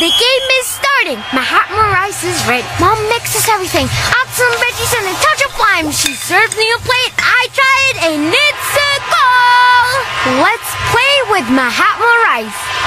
The game is starting. Mahatma rice is ready. Mom mixes everything. Adds some veggies and a touch of lime. She serves me a plate. I try it and it's a goal. Let's play with Mahatma rice.